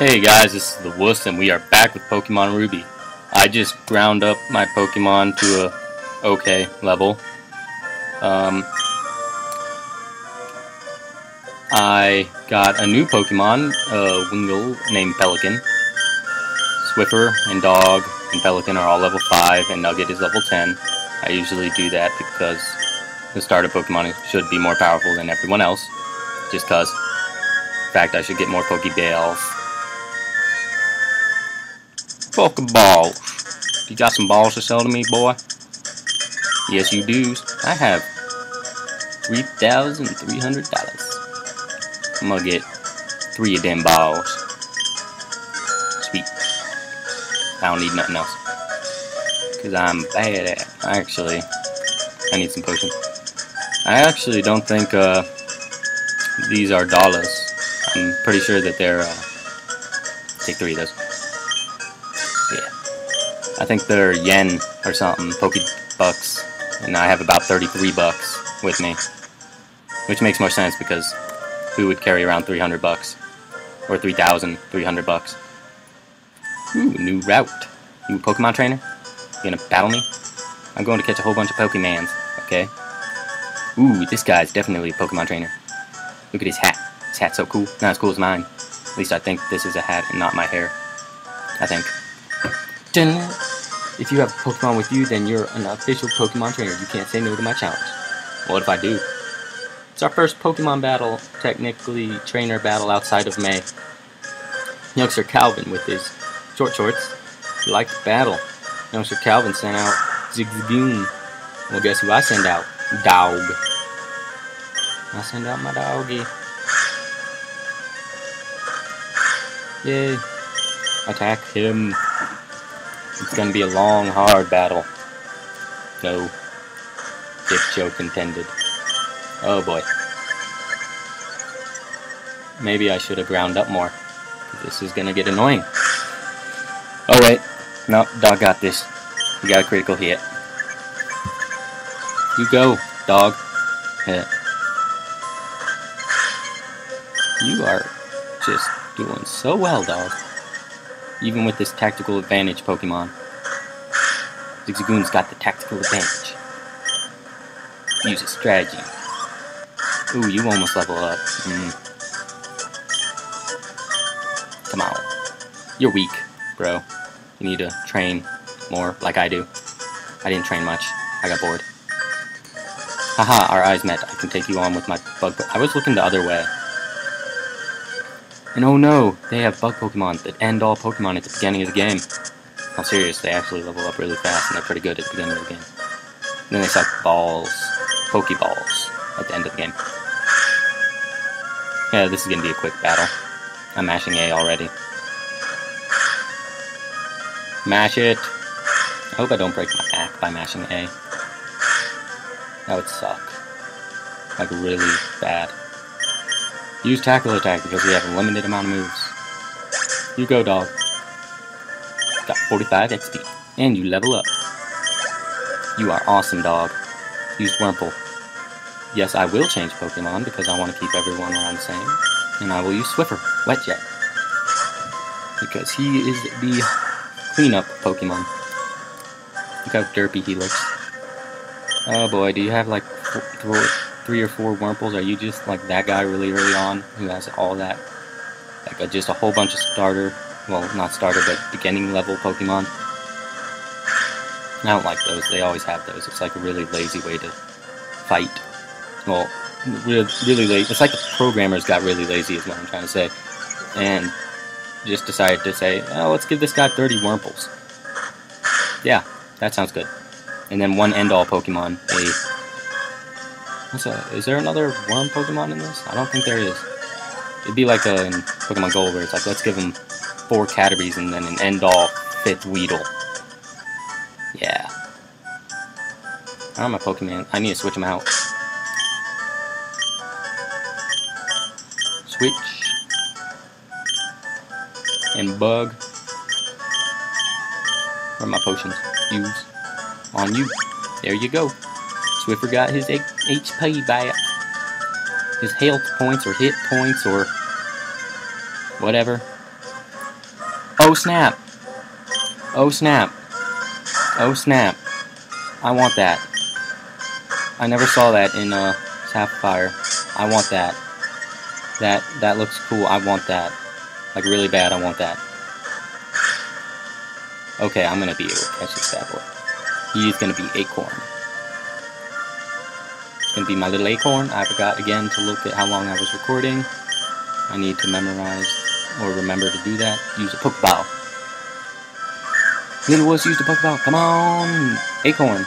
Hey guys, this is the Wuss and we are back with Pokemon Ruby. I just ground up my Pokemon to a okay level. Um, I got a new Pokemon, a Wingull named Pelican. Swiffer and Dog and Pelican are all level 5 and Nugget is level 10. I usually do that because the starter Pokemon should be more powerful than everyone else. Just cause. In fact, I should get more Pokeballs. balls. You got some balls to sell to me, boy? Yes, you do. I have $3,300. I'm gonna get three of them balls. Sweet. I don't need nothing else. Because I'm bad at Actually, I need some potions. I actually don't think uh, these are dollars. I'm pretty sure that they're... Uh, take three of those. I think they're yen or something, Poke Bucks, and I have about 33 bucks with me. Which makes more sense because who would carry around 300 bucks? Or 3,300 bucks? Ooh, new route. New Pokemon trainer? You gonna battle me? I'm going to catch a whole bunch of Pokemans, okay? Ooh, this guy's definitely a Pokemon trainer. Look at his hat. His hat's so cool. Not as cool as mine. At least I think this is a hat and not my hair. I think. Dun if you have Pokemon with you, then you're an official Pokemon trainer. You can't say no to my challenge. What if I do? It's our first Pokemon battle, technically trainer battle outside of May. Youngster Calvin with his short shorts. Liked the battle. Youngster Calvin sent out Zigzagoon. Well, guess who I send out? Dog. I send out my doggy. Yay. Attack him. It's gonna be a long, hard battle. No. Dick joke intended. Oh boy. Maybe I should have ground up more. This is gonna get annoying. Oh wait. No, dog got this. You got a critical hit. You go, dog. Hit. You are just doing so well, dog even with this tactical advantage Pokemon. Zigzagoon's got the tactical advantage. Use a strategy. Ooh, you almost level up. Mm. Come on. You're weak, bro. You need to train more, like I do. I didn't train much. I got bored. Haha, our eyes met. I can take you on with my bug. I was looking the other way. And oh no, they have bug Pokemon that end all Pokemon at the beginning of the game. I'm serious, they actually level up really fast and they're pretty good at the beginning of the game. And then they suck balls, Pokeballs, at the end of the game. Yeah, this is gonna be a quick battle. I'm mashing A already. Mash it! I hope I don't break my back by mashing A. That would suck. Like, really bad. Use tackle attack because we have a limited amount of moves. You go, dog. Got 45 XP. And you level up. You are awesome, dog. Use Wurmple. Yes, I will change Pokemon because I want to keep everyone around the same. And I will use Swiffer, Wet Jet. Because he is the cleanup Pokemon. Look how derpy he looks. Oh boy, do you have like four, three or four Wurmples? Are you just like that guy really early on who has all that, like a, just a whole bunch of starter, well, not starter, but beginning level Pokemon? I don't like those. They always have those. It's like a really lazy way to fight. Well, really, really lazy. It's like the programmers got really lazy, is what I'm trying to say, and just decided to say, oh, let's give this guy 30 Wurmples. Yeah, that sounds good. And then one end-all Pokemon, a What's that? Is there another worm Pokemon in this? I don't think there is. It'd be like a, in Pokemon Gold where it's like, let's give him four Caterpies and then an end-all fifth Weedle. Yeah. I don't my Pokemon. I need to switch them out. Switch. And Bug. Where are my potions? Use. On you. There you go. Swiffer got his HP back. His health points or hit points or whatever. Oh snap! Oh snap! Oh snap! I want that. I never saw that in uh, Sapphire. I want that. That that looks cool. I want that. Like really bad. I want that. Okay, I'm gonna be able to catch this bad boy. He's gonna be Acorn. It's gonna be my little acorn. I forgot again to look at how long I was recording. I need to memorize or remember to do that. Use a Pokeball. Little Wuss used a Pokeball. Come on, Acorn.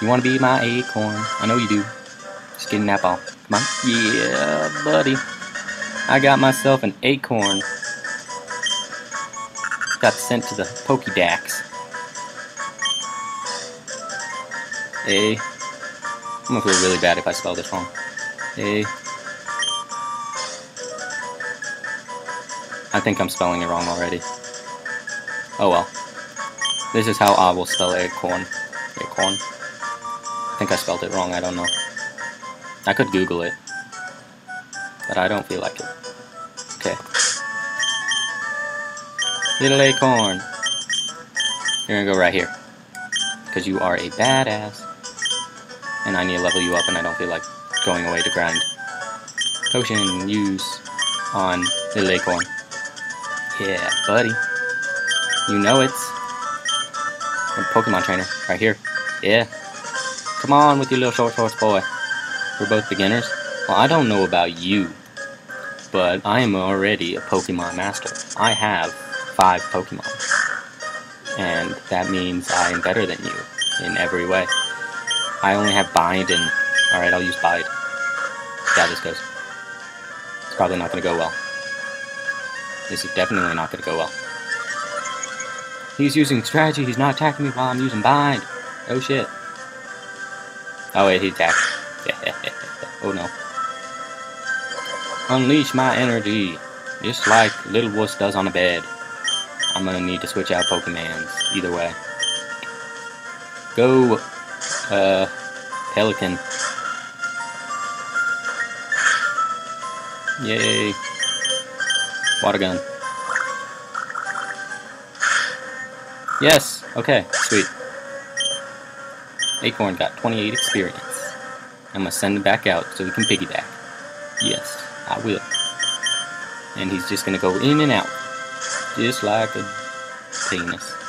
You want to be my acorn? I know you do. Just getting that ball. Come on. Yeah, buddy. I got myself an acorn. Got sent to the Pokédex. A. I'm gonna feel really bad if I spell this wrong. A. I think I'm spelling it wrong already. Oh well. This is how I will spell acorn. Acorn. I think I spelled it wrong, I don't know. I could Google it. But I don't feel like it. Okay. Little acorn. You're gonna go right here. Because you are a badass. And I need to level you up and I don't feel like going away to grind. Potion use on Little Acorn. Yeah, buddy. You know it. A Pokemon trainer, right here. Yeah. Come on with your little short horse boy. We're both beginners. Well, I don't know about you, but I am already a Pokemon master. I have five Pokemon. And that means I am better than you in every way. I only have Bind and... Alright, I'll use Bide. See how this goes. It's probably not going to go well. This is definitely not going to go well. He's using strategy, he's not attacking me while I'm using Bind. Oh shit. Oh wait, he attacked. oh no. Unleash my energy. Just like Little Wuss does on the bed. I'm gonna need to switch out Pokemons. Either way. Go, uh, Pelican. Yay. Water gun. Yes, okay, sweet. Acorn got 28 experience. I'm gonna send him back out so we can piggyback. Yes, I will. And he's just gonna go in and out. Just like a penis.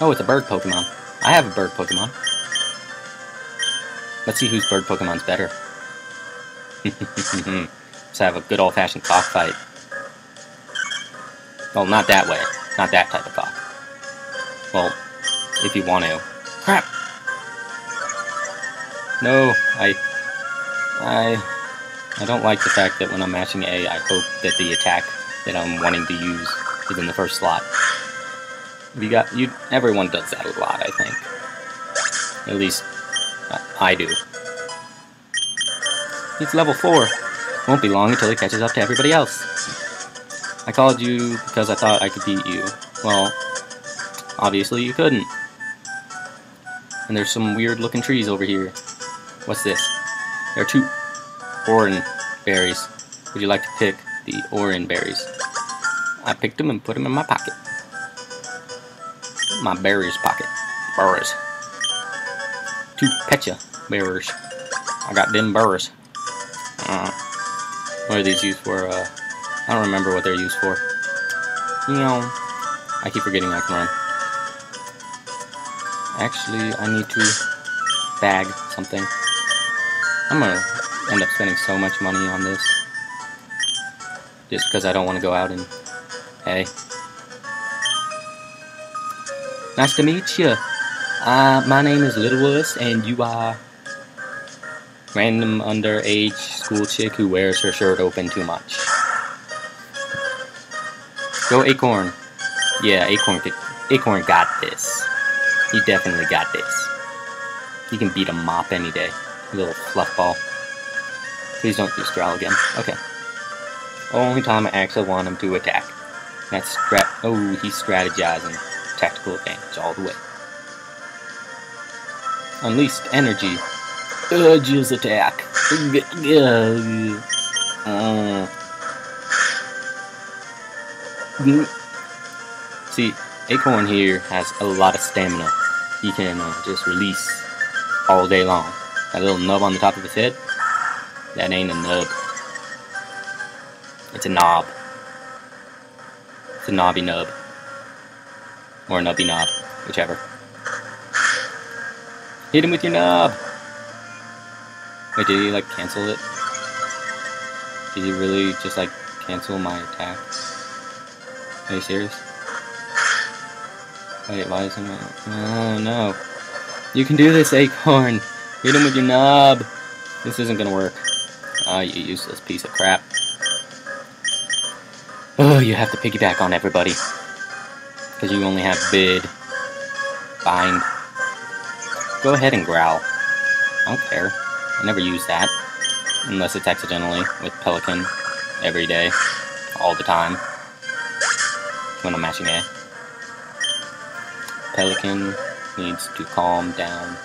Oh, it's a bird Pokemon. I have a bird Pokemon. Let's see whose bird Pokemon's better. Let's have a good old-fashioned cockfight. Well, not that way. Not that type of cock. Well, if you want to. Crap! No, I... I... I don't like the fact that when I'm matching A, I hope that the attack that I'm wanting to use is in the first slot. You got... you. Everyone does that a lot, I think. At least, uh, I do. He's level 4. Won't be long until he catches up to everybody else. I called you because I thought I could beat you. Well, obviously you couldn't. And there's some weird looking trees over here. What's this? There are two oran berries. Would you like to pick the oran berries? I picked them and put them in my pocket. My berries pocket. Berries. Two pecha berries. I got them berries. Uh, what are these used for? Uh, I don't remember what they're used for. You know, I keep forgetting I can run. Actually, I need to bag something. I'm gonna end up spending so much money on this. Just because I don't want to go out and... Hey. Nice to meet you. Uh, my name is Little Wuss, and you are... Random underage school chick who wears her shirt open too much. Go Acorn. Yeah, Acorn Acorn got this. He definitely got this. He can beat a mop any day. Little fluff ball. Please don't use Growl again. Okay. Only time I actually want him to attack. That's strat- Oh, he's strategizing. Tactical advantage all the way. Unleashed energy. Urges attack. Uh, See, Acorn here has a lot of stamina. He can uh, just release all day long. That little nub on the top of his head, that ain't a nub. It's a knob. It's a knobby nub. Or a nubby knob, whichever. Hit him with your knob! Wait, did he like cancel it? Did he really just like cancel my attack? Are you serious? Wait, why isn't it? Oh no. You can do this, Acorn! Hit him with your knob! This isn't gonna work. Ah, oh, you useless piece of crap. Oh, you have to piggyback on everybody. Because you only have bid. Bind. Go ahead and growl. I don't care. I never use that. Unless it's accidentally with Pelican. Every day. All the time. When I'm matching A. Pelican needs to calm down.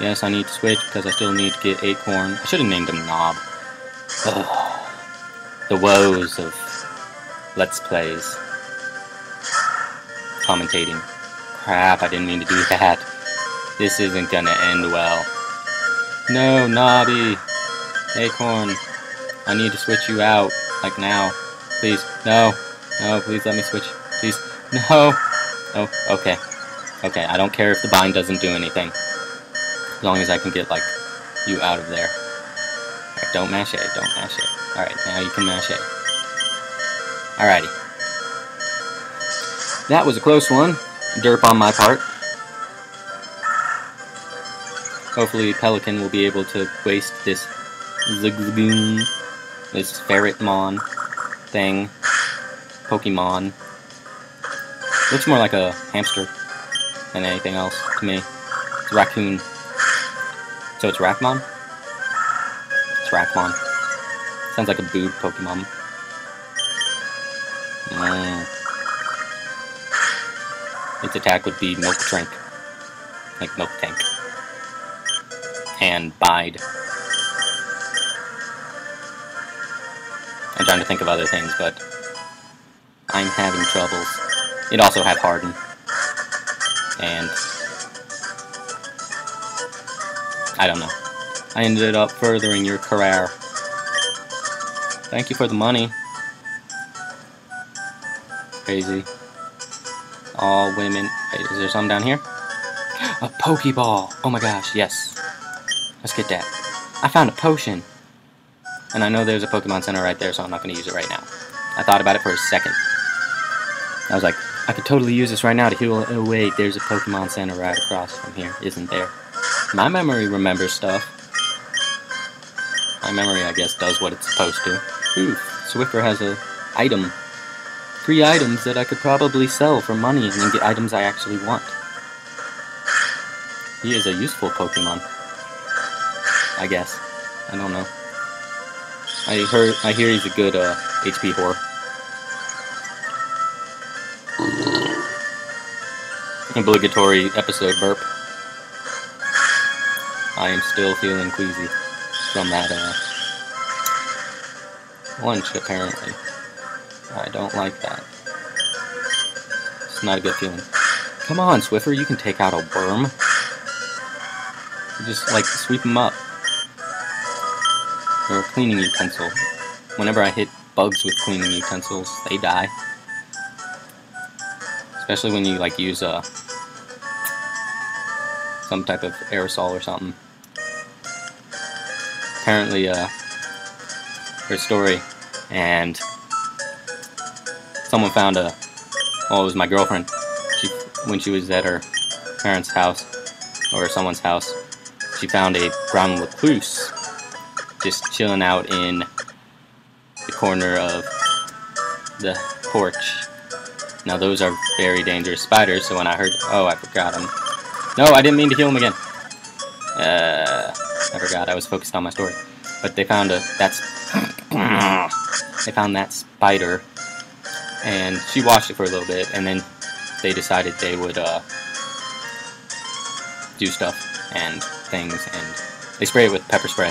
Yes, I need to switch because I still need to get Acorn. I should have named him Knob. Ugh. The woes of Let's Plays. Commentating. Crap, I didn't mean to do that. This isn't gonna end well. No, Nobby! Acorn, I need to switch you out. Like now. Please, no. No, please let me switch. Please, no. Oh, okay. Okay, I don't care if the bind doesn't do anything. As long as I can get, like, you out of there. Right, don't mash it, don't mash it. Alright, now you can mash A. Alrighty. That was a close one. Derp on my part. Hopefully Pelican will be able to waste this Zigzagoon, this Ferretmon thing, Pokemon. Looks more like a hamster than anything else to me. It's raccoon. So it's Rackmon? It's Rackmon. Sounds like a boob Pokemon. Mm. Attack would be Milk Drink. Like Milk Tank. And Bide. I'm trying to think of other things, but I'm having troubles. It also had Harden. And I don't know. I ended up furthering your career. Thank you for the money. Crazy. All women. Wait, is there some down here? A Pokeball! Oh my gosh, yes. Let's get that. I found a potion. And I know there's a Pokemon Center right there, so I'm not going to use it right now. I thought about it for a second. I was like, I could totally use this right now to heal. Oh wait, there's a Pokemon Center right across from here, isn't there? My memory remembers stuff. My memory, I guess, does what it's supposed to. Ooh, Swiffer has a item. Three items that I could probably sell for money and then get items I actually want. He is a useful Pokemon. I guess. I don't know. I heard. I hear he's a good uh, HP whore. Obligatory episode burp. I am still feeling queasy from that uh, lunch, apparently. Don't like that. It's not a good feeling. Come on, Swiffer, you can take out a worm. just, like, sweep them up or a cleaning utensil. Whenever I hit bugs with cleaning utensils, they die. Especially when you like use a uh, some type of aerosol or something. Apparently, uh, her story, and someone found a. Well, it was my girlfriend. She, when she was at her parents' house or someone's house, she found a brown recluse just chilling out in the corner of the porch. Now those are very dangerous spiders, so when I heard, oh, I forgot them. No, I didn't mean to kill them again. Uh, I forgot, I was focused on my story. But they found a, that's, they found that spider, and she watched it for a little bit, and then they decided they would, uh, do stuff and things, and they spray it with pepper spray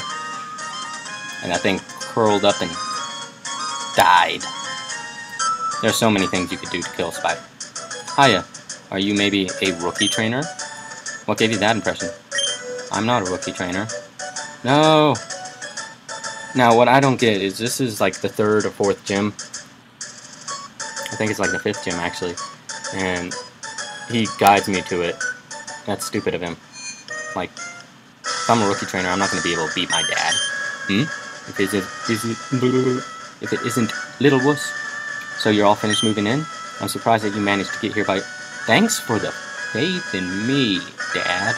and that thing curled up and died. There's so many things you could do to kill a spider. Hiya, are you maybe a rookie trainer? What gave you that impression? I'm not a rookie trainer. No! Now, what I don't get is this is like the third or fourth gym. I think it's like the fifth gym, actually. And he guides me to it. That's stupid of him. Like, if I'm a rookie trainer, I'm not going to be able to beat my dad. Hmm? If it isn't, if it isn't Little Wuss. So you're all finished moving in? I'm surprised that you managed to get here by... Thanks for the faith in me, Dad.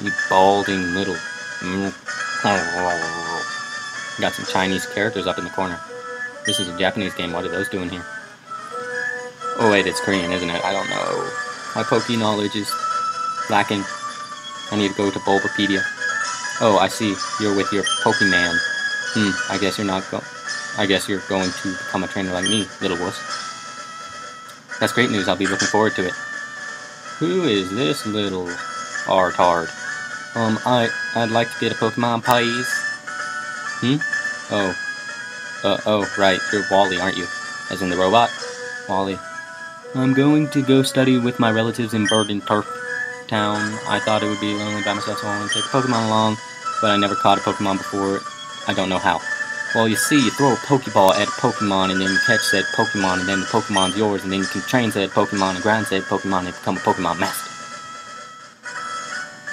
You balding little... Got some Chinese characters up in the corner. This is a Japanese game. What are those doing here? Oh wait, it's Korean, isn't it? I don't know. My Poke knowledge is lacking. I need to go to Bulbapedia. Oh, I see. You're with your Pokemon. Hmm, I guess you're not go- I guess you're going to become a trainer like me, little wuss. That's great news. I'll be looking forward to it. Who is this little artard? Um, I, I'd like to get a Pokemon, please. Hmm? Oh. Uh, oh, right. You're Wally, aren't you? As in the robot? Wally. I'm going to go study with my relatives in Verdanturf Town. I thought it would be lonely by myself, so I want to take a Pokemon along, but I never caught a Pokemon before. I don't know how. Well, you see, you throw a Pokeball at a Pokemon, and then you catch said Pokemon, and then the Pokemon's yours, and then you can train said Pokemon and grind said Pokemon and become a Pokemon Master.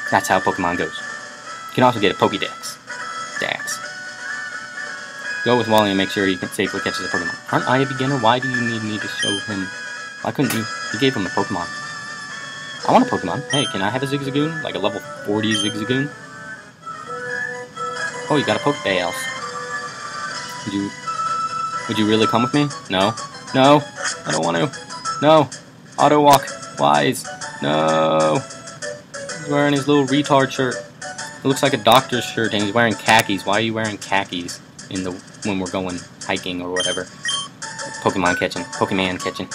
That's how Pokemon goes. You can also get a Pokédex. Dax. Go with Wally and make sure he can safely catches a Pokemon. Aren't I a beginner? Why do you need me to show him? Why couldn't you? You gave him a Pokemon. I want a Pokemon. Hey, can I have a Zigzagoon? Like a level 40 Zigzagoon? Oh, you got a Pokeball. Would you... Would you really come with me? No. No! I don't want to. No! Auto walk. Wise. No! He's wearing his little retard shirt. It looks like a doctor's shirt, and he's wearing khakis. Why are you wearing khakis in the when we're going hiking or whatever? Pokemon catching. Pokemon catching.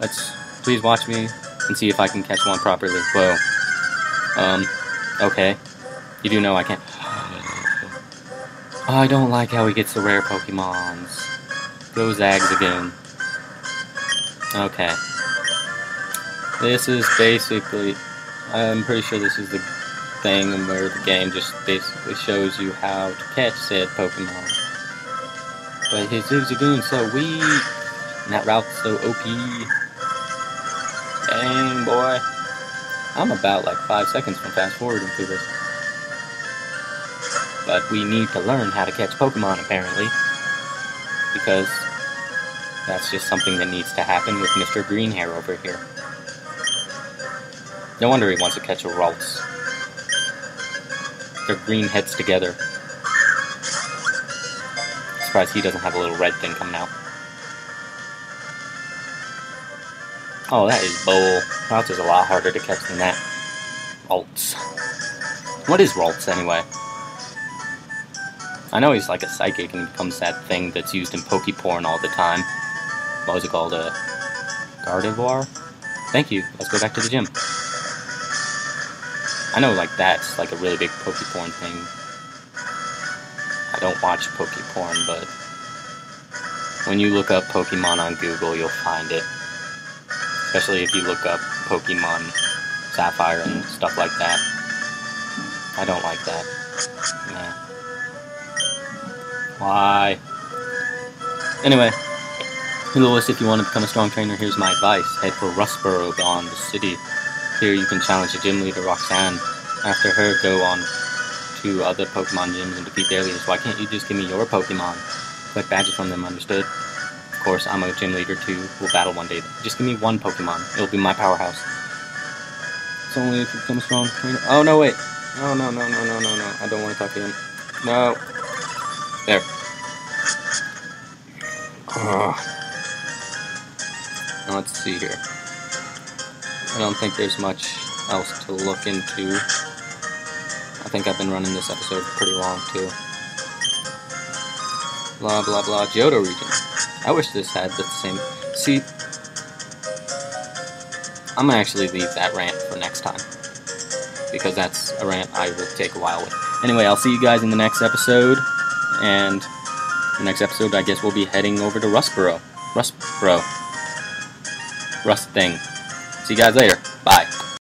Let's please watch me and see if I can catch one properly. Whoa. Um, okay. You do know I can't. I don't like how he gets the rare Pokemons. Go Zags again. Okay. This is basically... I'm pretty sure this is the thing where the game just basically shows you how to catch said Pokemon. But his Zigzagoon's so weak, and that route's so OP. Dang, boy. I'm about like five seconds from fast forwarding through this. But we need to learn how to catch Pokemon, apparently. Because that's just something that needs to happen with Mr. Greenhair over here. No wonder he wants to catch a Ralts. Their green heads together. Surprised he doesn't have a little red thing coming out. Oh, that is Bull. Is a lot harder to catch than that. Ralts. What is Ralts, anyway? I know he's like a psychic and he becomes that thing that's used in Poke porn all the time. What was it called? A Gardevoir? Thank you. Let's go back to the gym. I know, like, that's like a really big Poke porn thing. I don't watch Poke porn, but when you look up Pokemon on Google, you'll find it. Especially if you look up Pokemon Sapphire and stuff like that. I don't like that. Nah. Why? Anyway, Lewis, if you want to become a strong trainer, here's my advice. Head for Rustboro beyond the city. Here you can challenge the gym leader, Roxanne. After her, go on to other Pokemon gyms and defeat their leaders. Why can't you just give me your Pokemon? Collect badges from them, understood? Of course, I'm a gym leader too. We'll battle one day. Just give me one Pokemon. It'll be my powerhouse. It's only if strong. Oh, no, wait. No, no, no, no, no, no, no. I don't want to talk to him. No. There. Ugh. Let's see here. I don't think there's much else to look into. I think I've been running this episode pretty long too. Blah blah blah. Johto region. I wish this had the same. See, I'm gonna actually leave that rant for next time because that's a rant I will take a while with. Anyway, I'll see you guys in the next episode, and the next episode I guess we'll be heading over to Rustboro. Rust Bro. Rust Thing. See you guys later.